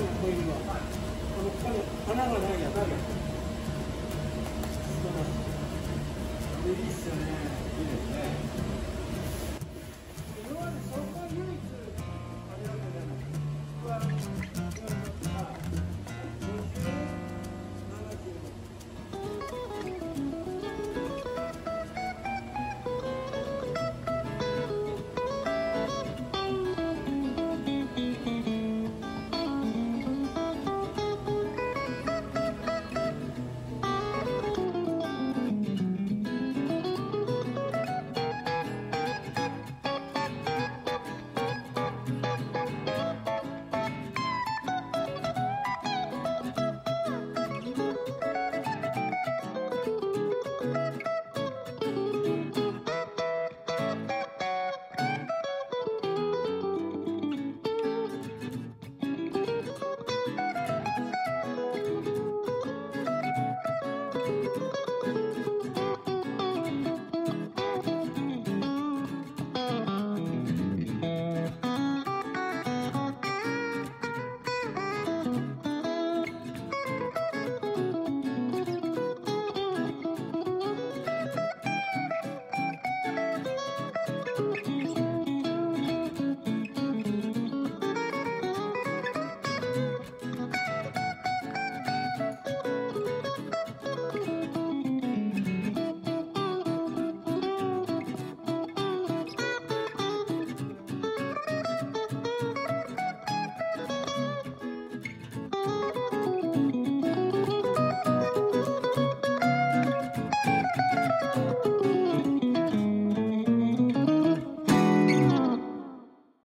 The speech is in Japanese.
この子犬は、このこの花がないやつ。素晴らしい。いいっすよね。いいですね。